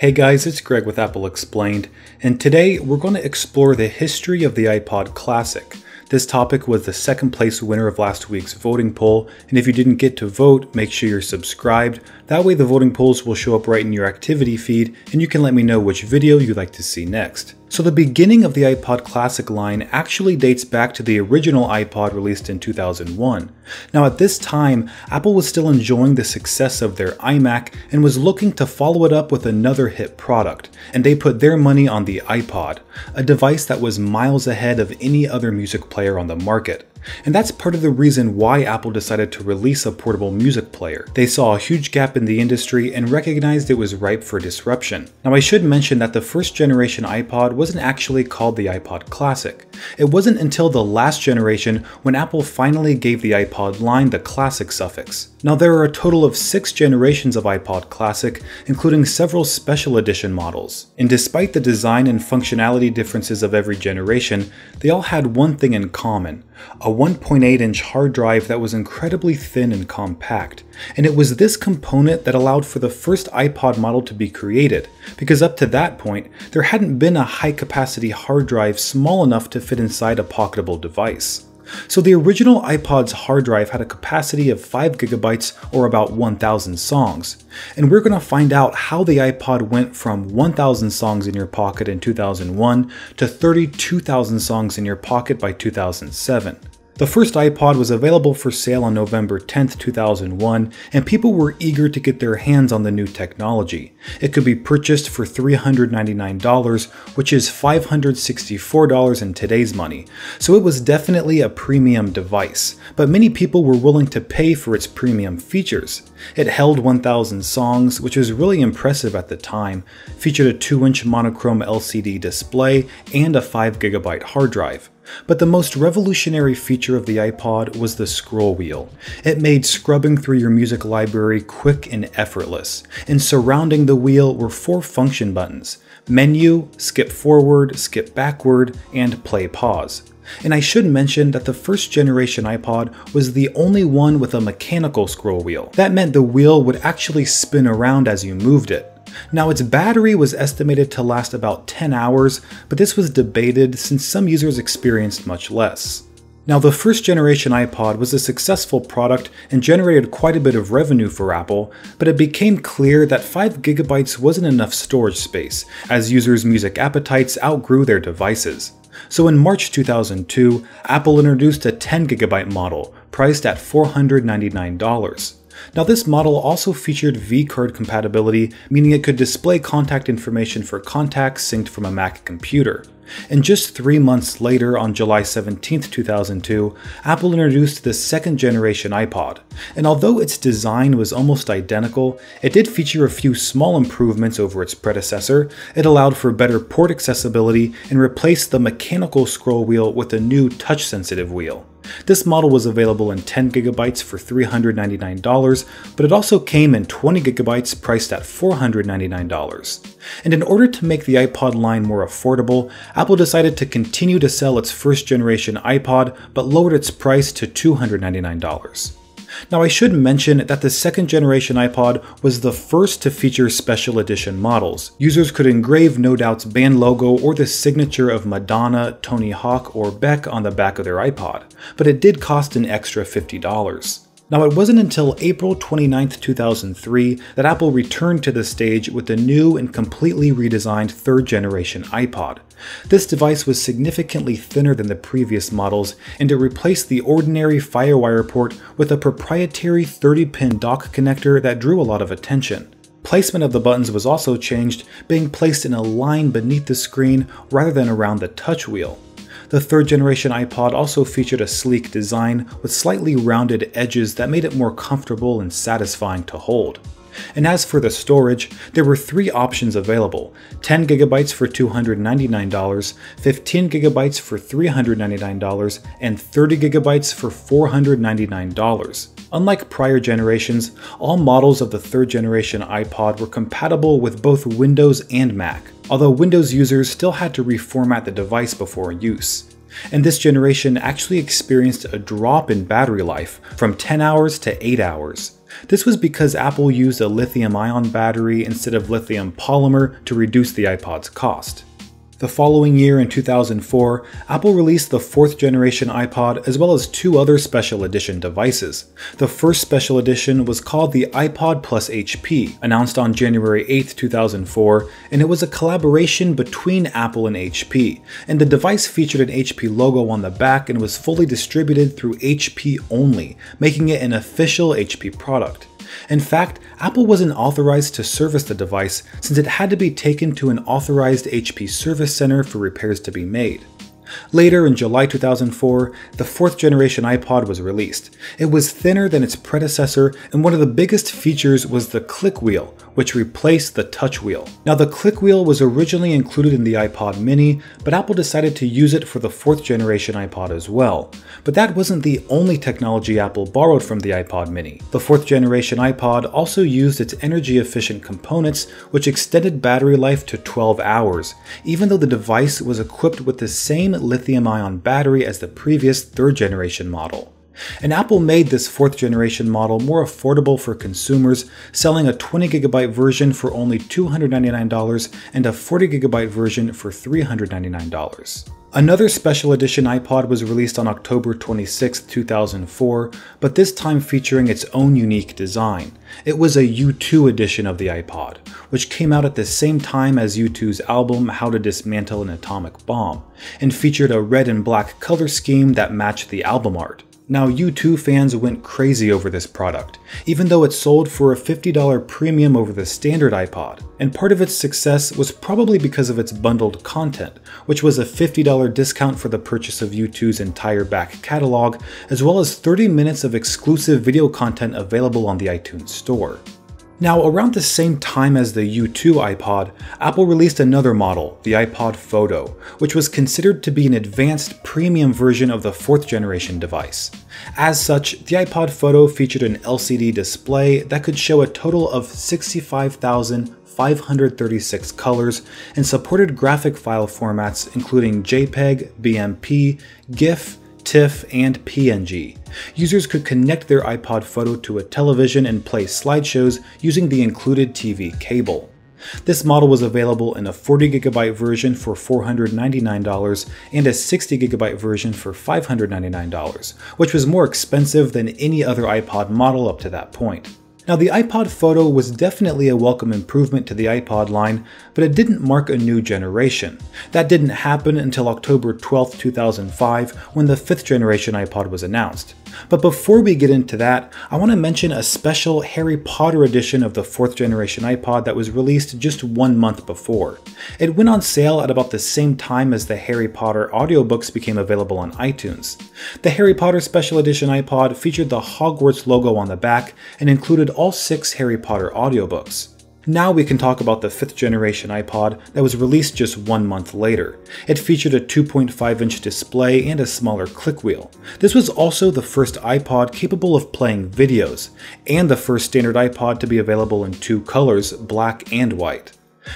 Hey guys, it's Greg with Apple Explained, and today we're going to explore the history of the iPod Classic. This topic was the second place winner of last week's voting poll, and if you didn't get to vote, make sure you're subscribed. That way the voting polls will show up right in your activity feed, and you can let me know which video you'd like to see next. So the beginning of the iPod Classic line actually dates back to the original iPod released in 2001. Now at this time, Apple was still enjoying the success of their iMac and was looking to follow it up with another hit product, and they put their money on the iPod, a device that was miles ahead of any other music player on the market. And that's part of the reason why Apple decided to release a portable music player. They saw a huge gap in the industry and recognized it was ripe for disruption. Now I should mention that the first generation iPod wasn't actually called the iPod Classic. It wasn't until the last generation when Apple finally gave the iPod line the Classic suffix. Now there are a total of six generations of iPod Classic, including several special edition models. And despite the design and functionality differences of every generation, they all had one thing in common, a 1.8 inch hard drive that was incredibly thin and compact. And it was this component that allowed for the first iPod model to be created, because up to that point, there hadn't been a high capacity hard drive small enough to fit inside a pocketable device. So the original iPod's hard drive had a capacity of 5GB or about 1000 songs. And we're going to find out how the iPod went from 1000 songs in your pocket in 2001 to 32,000 songs in your pocket by 2007. The first iPod was available for sale on November 10, 2001, and people were eager to get their hands on the new technology. It could be purchased for $399, which is $564 in today's money, so it was definitely a premium device, but many people were willing to pay for its premium features. It held 1,000 songs, which was really impressive at the time, featured a 2-inch monochrome LCD display, and a 5GB hard drive. But the most revolutionary feature of the iPod was the scroll wheel. It made scrubbing through your music library quick and effortless, and surrounding the wheel were four function buttons menu, skip forward, skip backward, and play pause. And I should mention that the first generation iPod was the only one with a mechanical scroll wheel. That meant the wheel would actually spin around as you moved it. Now its battery was estimated to last about 10 hours, but this was debated since some users experienced much less. Now the first generation iPod was a successful product and generated quite a bit of revenue for Apple, but it became clear that 5GB wasn't enough storage space, as users' music appetites outgrew their devices. So in March 2002, Apple introduced a 10GB model, priced at $499. Now this model also featured vCard compatibility, meaning it could display contact information for contacts synced from a Mac computer. And just three months later, on July 17, 2002, Apple introduced the second generation iPod. And although its design was almost identical, it did feature a few small improvements over its predecessor. It allowed for better port accessibility and replaced the mechanical scroll wheel with a new touch sensitive wheel. This model was available in 10GB for $399, but it also came in 20GB priced at $499. And in order to make the iPod line more affordable, Apple decided to continue to sell its first generation iPod, but lowered its price to $299. Now I should mention that the second generation iPod was the first to feature special edition models. Users could engrave No Doubt's band logo or the signature of Madonna, Tony Hawk, or Beck on the back of their iPod, but it did cost an extra $50. Now, it wasn't until April 29, 2003 that Apple returned to the stage with the new and completely redesigned third generation iPod. This device was significantly thinner than the previous models, and it replaced the ordinary FireWire port with a proprietary 30-pin dock connector that drew a lot of attention. Placement of the buttons was also changed, being placed in a line beneath the screen rather than around the touch wheel. The third generation iPod also featured a sleek design with slightly rounded edges that made it more comfortable and satisfying to hold. And as for the storage, there were three options available 10GB for $299, 15GB for $399, and 30GB for $499. Unlike prior generations, all models of the third generation iPod were compatible with both Windows and Mac although Windows users still had to reformat the device before use. and this generation actually experienced a drop in battery life from 10 hours to 8 hours. This was because Apple used a lithium ion battery instead of lithium polymer to reduce the iPod's cost. The following year in 2004, Apple released the fourth generation iPod as well as two other special edition devices. The first special edition was called the iPod Plus HP, announced on January 8, 2004, and it was a collaboration between Apple and HP, and the device featured an HP logo on the back and was fully distributed through HP only, making it an official HP product. In fact, Apple wasn't authorized to service the device since it had to be taken to an authorized HP service center for repairs to be made. Later, in July 2004, the fourth generation iPod was released. It was thinner than its predecessor, and one of the biggest features was the click wheel, which replaced the touch wheel. Now, the click wheel was originally included in the iPod mini, but Apple decided to use it for the fourth generation iPod as well. But that wasn't the only technology Apple borrowed from the iPod mini. The fourth generation iPod also used its energy efficient components, which extended battery life to 12 hours, even though the device was equipped with the same lithium ion battery as the previous third generation model. And Apple made this fourth generation model more affordable for consumers, selling a 20GB version for only $299 and a 40GB version for $399. Another special edition iPod was released on October 26, 2004, but this time featuring its own unique design. It was a U2 edition of the iPod, which came out at the same time as U2's album How to Dismantle an Atomic Bomb, and featured a red and black color scheme that matched the album art. Now, U2 fans went crazy over this product, even though it sold for a $50 premium over the standard iPod, and part of its success was probably because of its bundled content, which was a $50 discount for the purchase of U2's entire back catalog, as well as 30 minutes of exclusive video content available on the iTunes Store. Now, around the same time as the U2 iPod, Apple released another model, the iPod Photo, which was considered to be an advanced premium version of the fourth generation device. As such, the iPod Photo featured an LCD display that could show a total of 65,536 colors and supported graphic file formats including JPEG, BMP, GIF, TIFF, and PNG. Users could connect their iPod Photo to a television and play slideshows using the included TV cable. This model was available in a 40GB version for $499 and a 60GB version for $599, which was more expensive than any other iPod model up to that point. Now, the iPod Photo was definitely a welcome improvement to the iPod line, but it didn't mark a new generation. That didn't happen until October 12, 2005, when the fifth generation iPod was announced. But before we get into that, I want to mention a special Harry Potter edition of the 4th generation iPod that was released just one month before. It went on sale at about the same time as the Harry Potter audiobooks became available on iTunes. The Harry Potter Special Edition iPod featured the Hogwarts logo on the back and included all six Harry Potter audiobooks. Now we can talk about the 5th generation iPod that was released just one month later. It featured a 2.5 inch display and a smaller click wheel. This was also the first iPod capable of playing videos, and the first standard iPod to be available in two colors, black and white.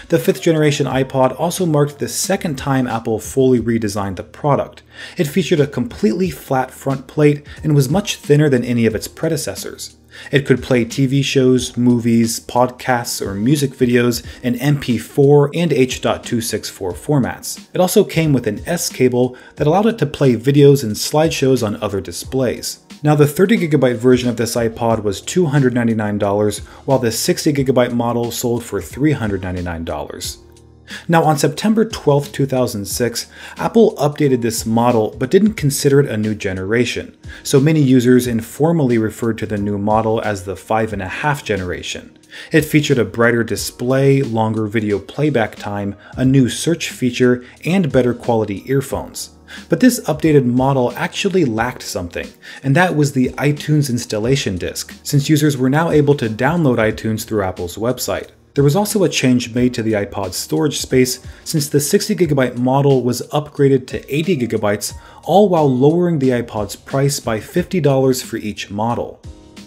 The 5th generation iPod also marked the second time Apple fully redesigned the product. It featured a completely flat front plate and was much thinner than any of its predecessors. It could play TV shows, movies, podcasts, or music videos in MP4 and H.264 formats. It also came with an S cable that allowed it to play videos and slideshows on other displays. Now the 30GB version of this iPod was $299, while the 60GB model sold for $399. Now, on September 12, 2006, Apple updated this model but didn't consider it a new generation, so many users informally referred to the new model as the 5.5 generation. It featured a brighter display, longer video playback time, a new search feature, and better quality earphones. But this updated model actually lacked something, and that was the iTunes installation disk, since users were now able to download iTunes through Apple's website. There was also a change made to the iPod's storage space since the 60GB model was upgraded to 80GB, all while lowering the iPod's price by $50 for each model.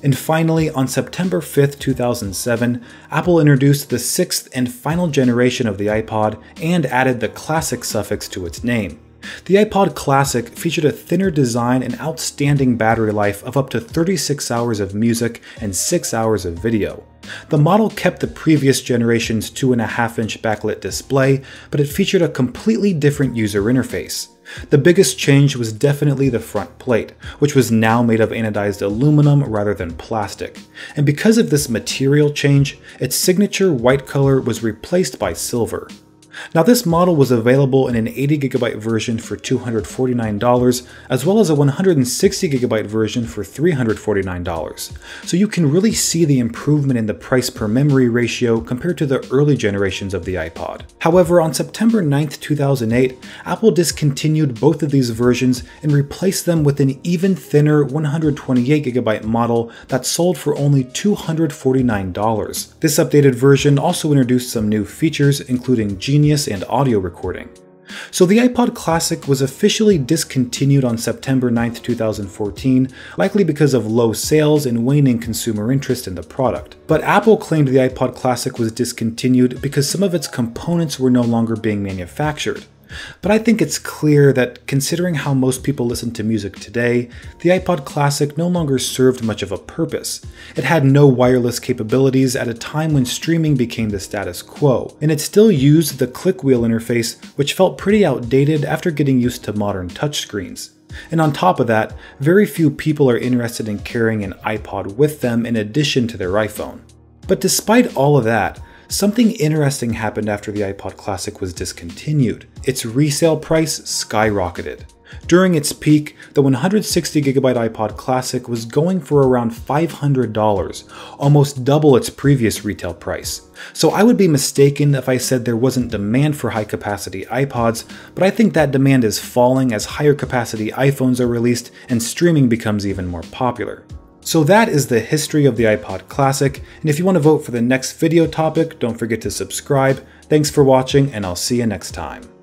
And finally, on September 5, 2007, Apple introduced the sixth and final generation of the iPod and added the classic suffix to its name. The iPod Classic featured a thinner design and outstanding battery life of up to 36 hours of music and 6 hours of video. The model kept the previous generation's 2.5 inch backlit display, but it featured a completely different user interface. The biggest change was definitely the front plate, which was now made of anodized aluminum rather than plastic. And because of this material change, its signature white color was replaced by silver. Now this model was available in an 80GB version for $249, as well as a 160GB version for $349. So you can really see the improvement in the price per memory ratio compared to the early generations of the iPod. However, on September 9, 2008, Apple discontinued both of these versions and replaced them with an even thinner 128GB model that sold for only $249. This updated version also introduced some new features, including Genius And audio recording. So the iPod Classic was officially discontinued on September 9, 2014, likely because of low sales and waning consumer interest in the product. But Apple claimed the iPod Classic was discontinued because some of its components were no longer being manufactured. But I think it's clear that considering how most people listen to music today, the iPod Classic no longer served much of a purpose. It had no wireless capabilities at a time when streaming became the status quo, and it still used the click wheel interface, which felt pretty outdated after getting used to modern touchscreens. And on top of that, very few people are interested in carrying an iPod with them in addition to their iPhone. But despite all of that, Something interesting happened after the iPod Classic was discontinued. Its resale price skyrocketed. During its peak, the 160GB iPod Classic was going for around $500, almost double its previous retail price. So I would be mistaken if I said there wasn't demand for high capacity iPods, but I think that demand is falling as higher capacity iPhones are released and streaming becomes even more popular. So that is the history of the iPod Classic, and if you want to vote for the next video topic, don't forget to subscribe. Thanks for watching, and I'll see you next time.